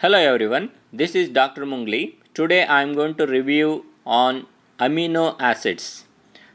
Hello everyone, this is Dr. Mungli. Today I am going to review on amino acids.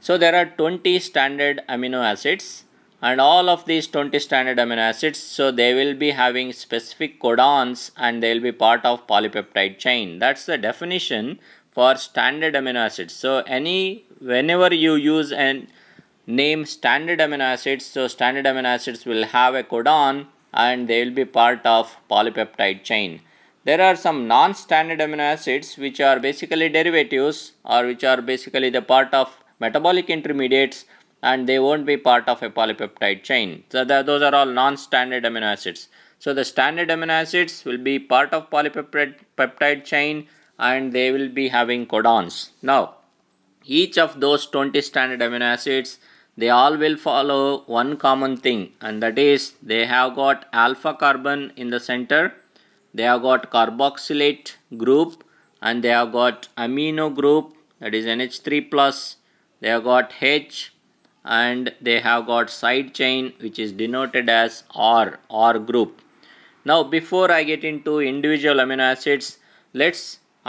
So there are 20 standard amino acids and all of these 20 standard amino acids so they will be having specific codons and they will be part of polypeptide chain. That's the definition for standard amino acids. So any whenever you use an name standard amino acids so standard amino acids will have a codon and they will be part of polypeptide chain there are some non-standard amino acids which are basically derivatives or which are basically the part of metabolic intermediates and they won't be part of a polypeptide chain. So those are all non-standard amino acids. So the standard amino acids will be part of polypeptide chain and they will be having codons. Now each of those 20 standard amino acids they all will follow one common thing and that is they have got alpha carbon in the center they have got carboxylate group and they have got amino group that is NH3 plus they have got H and they have got side chain which is denoted as R R group now before I get into individual amino acids let's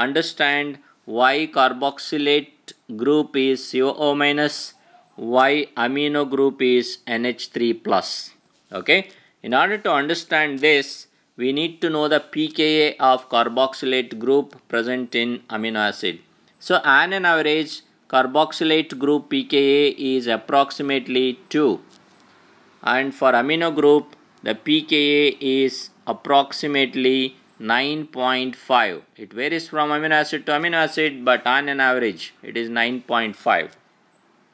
understand why carboxylate group is COO minus why amino group is NH3 plus. Okay. In order to understand this, we need to know the pKa of carboxylate group present in amino acid. So on an average, carboxylate group pKa is approximately 2 and for amino group the pKa is approximately 9.5. It varies from amino acid to amino acid but on an average it is 9.5.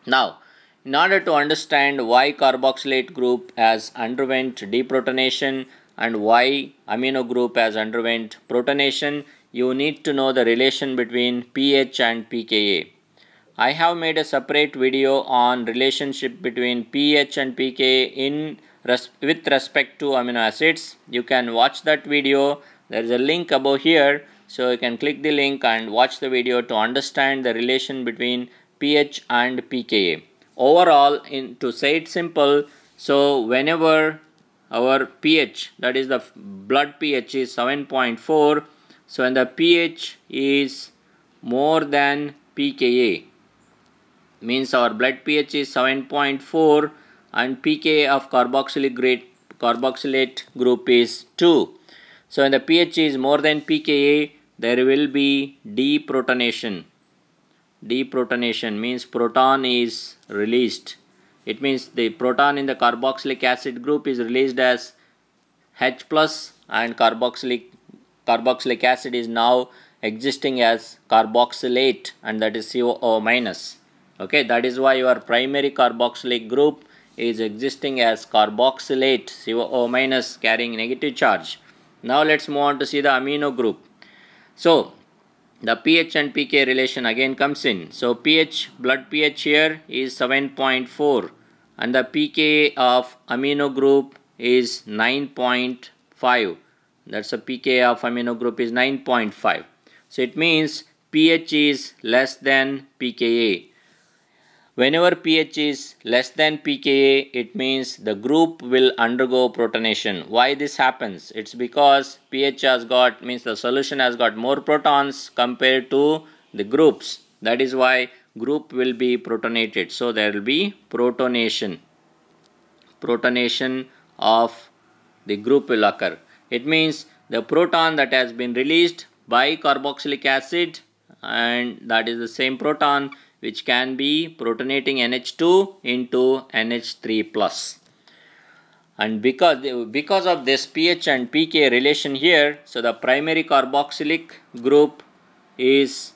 Now in order to understand why carboxylate group has underwent deprotonation and why amino group has underwent protonation, you need to know the relation between pH and pKa. I have made a separate video on relationship between pH and pKa in res with respect to amino acids. You can watch that video. There is a link above here. So you can click the link and watch the video to understand the relation between pH and pKa overall in to say it simple so whenever our pH that is the blood pH is 7.4 so when the pH is more than pKa means our blood pH is 7.4 and pKa of carboxylate carboxylate group is 2 so when the pH is more than pKa there will be deprotonation. Deprotonation means proton is released. It means the proton in the carboxylic acid group is released as H plus and carboxylic carboxylic acid is now existing as carboxylate and that is COO minus. Okay, that is why your primary carboxylic group is existing as carboxylate COO minus carrying negative charge. Now let's move on to see the amino group. So the pH and pK relation again comes in. So pH, blood pH here is 7.4 and the pK of amino group is 9.5. That's a pK of amino group is 9.5. So it means pH is less than pKa. Whenever pH is less than pKa, it means the group will undergo protonation. Why this happens? It's because pH has got, means the solution has got more protons compared to the groups. That is why group will be protonated. So there will be protonation. Protonation of the group will occur. It means the proton that has been released by carboxylic acid and that is the same proton which can be protonating NH2 into NH3 plus. And because, because of this pH and pK relation here, so the primary carboxylic group is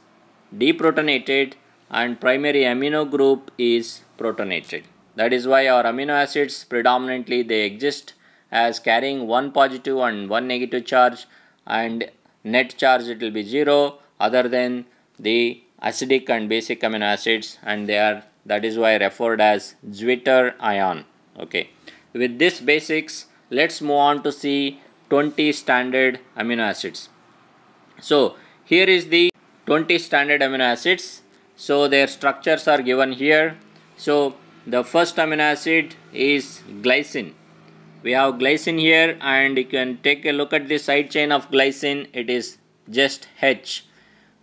deprotonated and primary amino group is protonated. That is why our amino acids predominantly they exist as carrying one positive and one negative charge and net charge it will be zero other than the acidic and basic amino acids and they are that is why referred as Zwitter ion. Okay. With this basics let's move on to see 20 standard amino acids. So here is the 20 standard amino acids. So their structures are given here. So the first amino acid is glycine. We have glycine here and you can take a look at the side chain of glycine. It is just H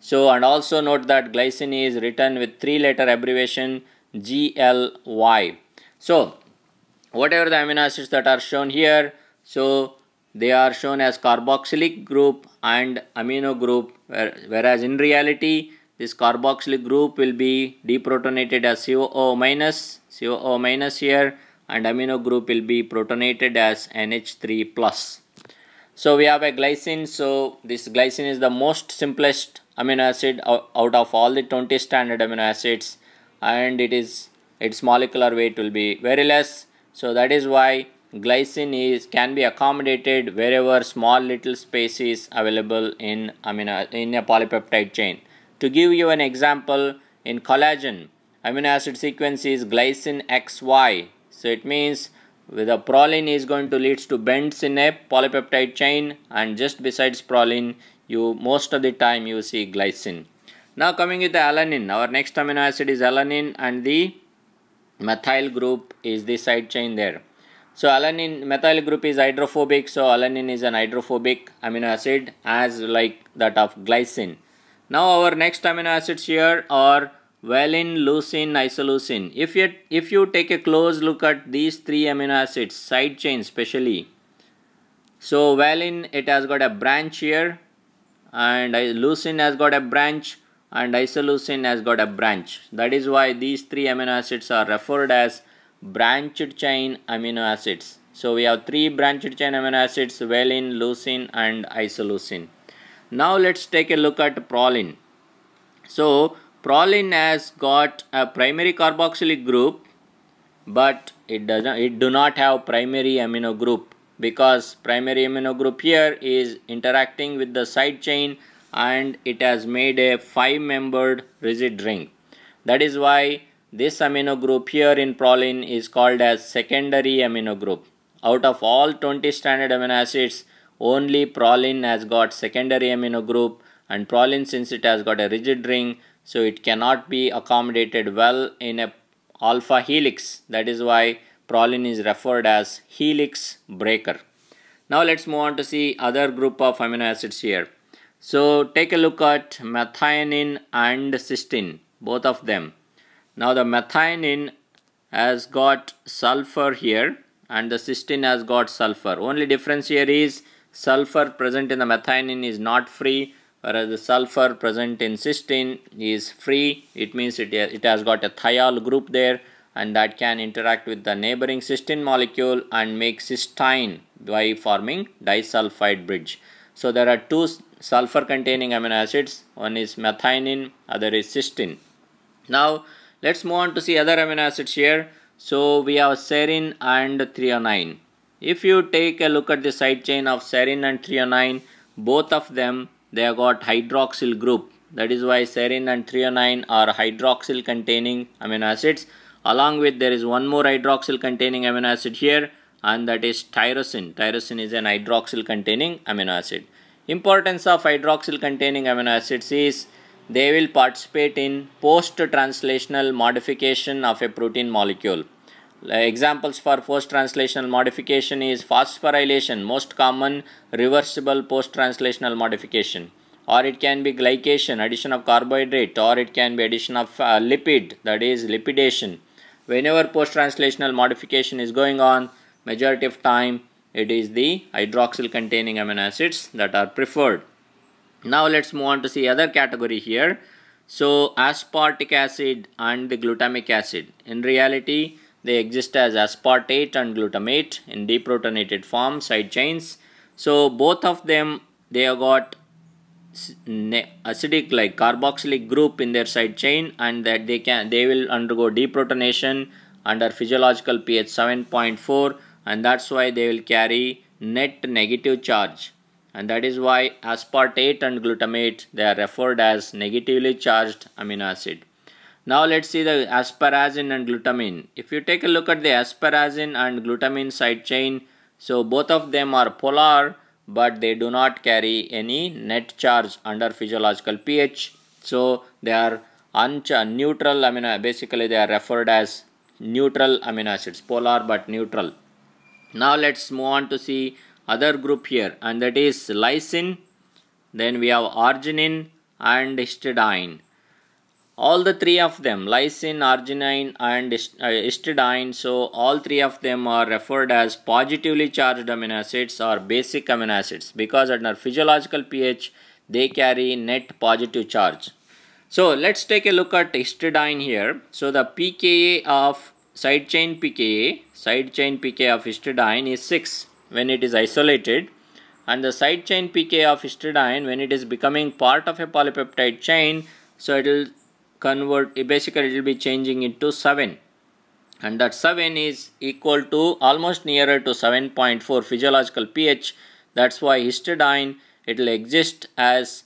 so and also note that glycine is written with three letter abbreviation GLY so whatever the amino acids that are shown here so they are shown as carboxylic group and amino group whereas in reality this carboxylic group will be deprotonated as COO minus COO minus here and amino group will be protonated as NH3 plus. So we have a glycine. So this glycine is the most simplest amino acid out of all the 20 standard amino acids and it is its molecular weight will be very less. So that is why glycine is can be accommodated wherever small little space is available in amino in a polypeptide chain. To give you an example in collagen amino acid sequence is glycine XY so it means with a proline is going to leads to bends in a polypeptide chain and just besides proline you most of the time you see glycine. Now coming with the alanine, our next amino acid is alanine and the methyl group is the side chain there. So alanine methyl group is hydrophobic so alanine is an hydrophobic amino acid as like that of glycine. Now our next amino acids here are valine, leucine, isoleucine. If you, if you take a close look at these three amino acids, side chain specially, so valine it has got a branch here and leucine has got a branch and isoleucine has got a branch. That is why these three amino acids are referred as branched chain amino acids. So we have three branched chain amino acids valine, leucine and isoleucine. Now let's take a look at proline. So proline has got a primary carboxylic group but it doesn't it do not have primary amino group because primary amino group here is interacting with the side chain and it has made a five membered rigid ring. That is why this amino group here in proline is called as secondary amino group out of all 20 standard amino acids only proline has got secondary amino group and proline since it has got a rigid ring so it cannot be accommodated well in a alpha helix. That is why proline is referred as helix breaker. Now let's move on to see other group of amino acids here. So take a look at methionine and cysteine both of them. Now the methionine has got sulfur here and the cysteine has got sulfur. Only difference here is sulfur present in the methionine is not free whereas the sulfur present in cysteine is free. It means it, it has got a thiol group there and that can interact with the neighboring cysteine molecule and make cystine by forming disulfide bridge. So there are two sulfur containing amino acids one is methionine other is cysteine. Now let's move on to see other amino acids here. So we have serine and threonine. If you take a look at the side chain of serine and threonine both of them they have got hydroxyl group that is why serine and threonine are hydroxyl containing amino acids along with there is one more hydroxyl containing amino acid here and that is tyrosine. Tyrosine is an hydroxyl containing amino acid. Importance of hydroxyl containing amino acids is they will participate in post translational modification of a protein molecule. Examples for post translational modification is phosphorylation most common reversible post translational modification. Or it can be glycation addition of carbohydrate or it can be addition of uh, lipid that is lipidation whenever post translational modification is going on majority of time it is the hydroxyl containing amino acids that are preferred. Now let's move on to see other category here. So aspartic acid and the glutamic acid. In reality they exist as aspartate and glutamate in deprotonated form side chains. So both of them they have got acidic like carboxylic group in their side chain and that they can they will undergo deprotonation under physiological pH 7.4 and that's why they will carry net negative charge and that is why aspartate and glutamate they are referred as negatively charged amino acid. Now let's see the asparagine and glutamine. If you take a look at the asparagine and glutamine side chain, so both of them are polar but they do not carry any net charge under physiological pH. So they are neutral amino basically they are referred as neutral amino acids polar but neutral Now let's move on to see other group here and that is lysine. Then we have arginine and histidine all the three of them lysine arginine and uh, histidine so all three of them are referred as positively charged amino acids or basic amino acids because at their physiological ph they carry net positive charge. So let's take a look at histidine here. So the pka of side chain pka side chain pka of histidine is 6 when it is isolated. And the side chain pka of histidine when it is becoming part of a polypeptide chain so it will convert eh, basically it will be changing into 7 and that 7 is equal to almost nearer to 7.4 physiological pH. That's why histidine it will exist as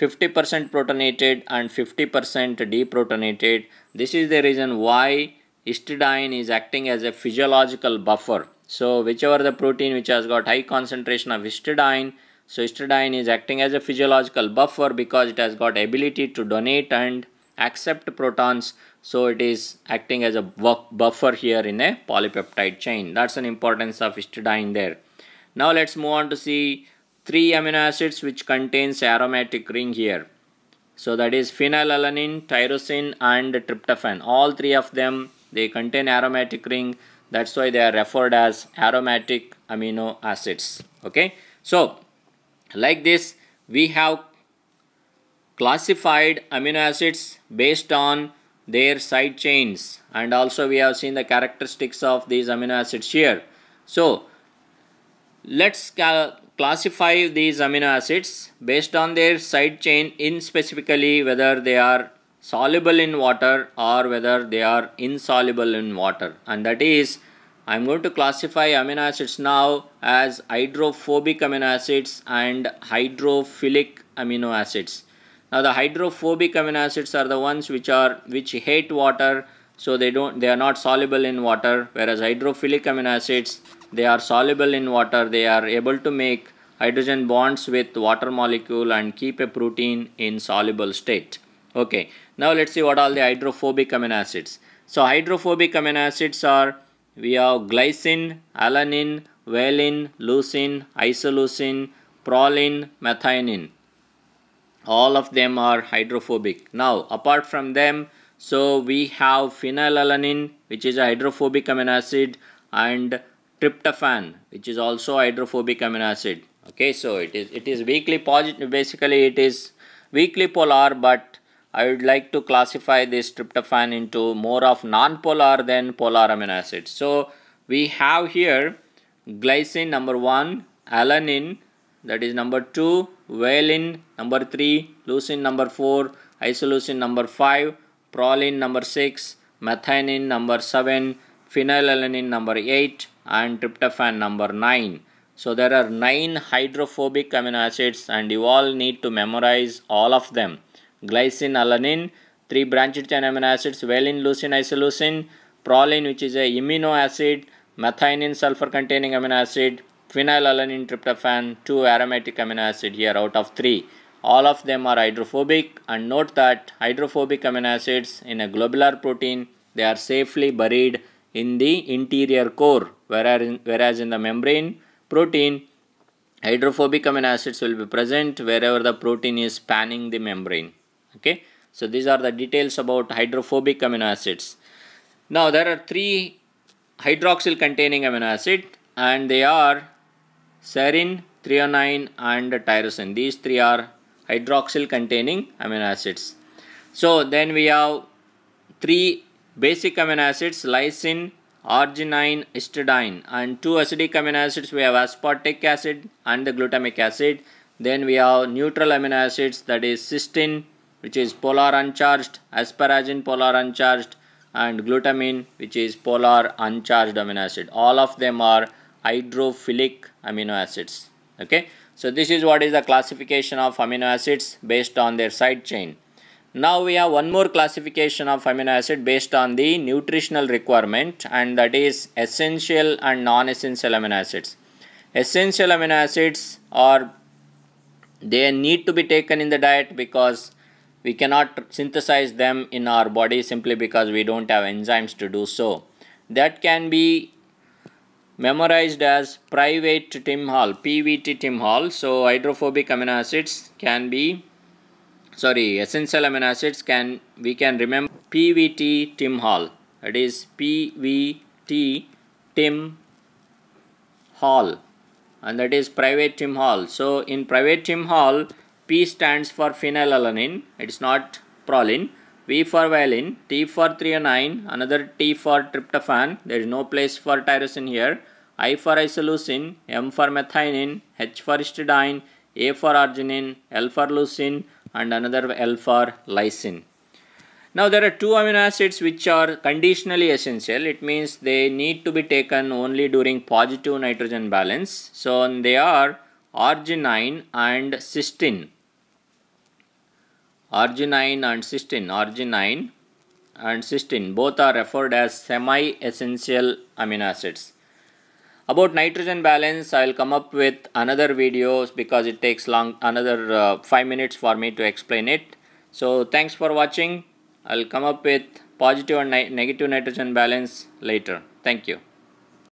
50% protonated and 50% deprotonated. This is the reason why histidine is acting as a physiological buffer. So whichever the protein which has got high concentration of histidine so histidine is acting as a physiological buffer because it has got ability to donate and accept protons so it is acting as a buffer here in a polypeptide chain. That's an importance of histidine there. Now let's move on to see three amino acids which contains aromatic ring here. So that is phenylalanine tyrosine and tryptophan. All three of them they contain aromatic ring. That's why they are referred as aromatic amino acids. Okay? So like this we have classified amino acids based on their side chains and also we have seen the characteristics of these amino acids here. So let's classify these amino acids based on their side chain in specifically whether they are soluble in water or whether they are insoluble in water and that is I am going to classify amino acids now as hydrophobic amino acids and hydrophilic amino acids. Now the hydrophobic amino acids are the ones which are which hate water so they don't they are not soluble in water whereas hydrophilic amino acids they are soluble in water they are able to make hydrogen bonds with water molecule and keep a protein in soluble state. Okay now let's see what are the hydrophobic amino acids. So hydrophobic amino acids are we have glycine, alanine, valine, leucine, isoleucine, proline, methionine all of them are hydrophobic. Now apart from them so we have phenylalanine which is a hydrophobic amino acid and tryptophan which is also hydrophobic amino acid. Okay so it is it is weakly positive basically it is weakly polar but I would like to classify this tryptophan into more of non-polar than polar amino acids so we have here glycine number 1 alanine that is number 2 valine number 3 leucine number 4 isoleucine number 5 proline number 6 methionine number 7 phenylalanine number 8 and tryptophan number 9 so there are 9 hydrophobic amino acids and you all need to memorize all of them. Glycine alanine 3 branched chain amino acids valine leucine isoleucine proline which is a amino acid methionine sulfur containing amino acid phenylalanine tryptophan, two aromatic amino acid here out of three. All of them are hydrophobic and note that hydrophobic amino acids in a globular protein they are safely buried in the interior core whereas in the membrane protein hydrophobic amino acids will be present wherever the protein is spanning the membrane. Okay? So these are the details about hydrophobic amino acids. Now there are three hydroxyl containing amino acid and they are serine, threonine and tyrosine. These three are hydroxyl containing amino acids. So then we have three basic amino acids lysine, arginine, histidine and two acidic amino acids we have aspartic acid and the glutamic acid. Then we have neutral amino acids that is cysteine which is polar uncharged, asparagine polar uncharged and glutamine which is polar uncharged amino acid. All of them are hydrophilic amino acids okay? So this is what is the classification of amino acids based on their side chain. Now we have one more classification of amino acid based on the nutritional requirement and that is essential and non-essential amino acids. Essential amino acids are they need to be taken in the diet because we cannot synthesize them in our body simply because we don't have enzymes to do so. That can be memorized as private TIM Hall, PVT TIM Hall. So hydrophobic amino acids can be, sorry, essential amino acids can, we can remember PVT TIM Hall. That is PVT TIM Hall and that is private TIM Hall. So in private TIM Hall, P stands for phenylalanine, it is not proline. V for valine, T for threonine, another T for tryptophan, there is no place for tyrosine here. I for isoleucine, M for methionine, H for histidine, A for arginine, L for leucine and another L for lysine. Now there are two amino acids which are conditionally essential. It means they need to be taken only during positive nitrogen balance. So they are arginine and cysteine. Arginine and cysteine. Arginine and cysteine both are referred as semi-essential amino acids. About nitrogen balance, I will come up with another videos because it takes long another uh, 5 minutes for me to explain it. So thanks for watching. I'll come up with positive and negative nitrogen balance later. Thank you.